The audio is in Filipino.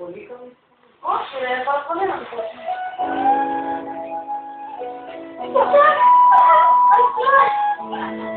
Uli ka. Oh, sila pa ko na po. Every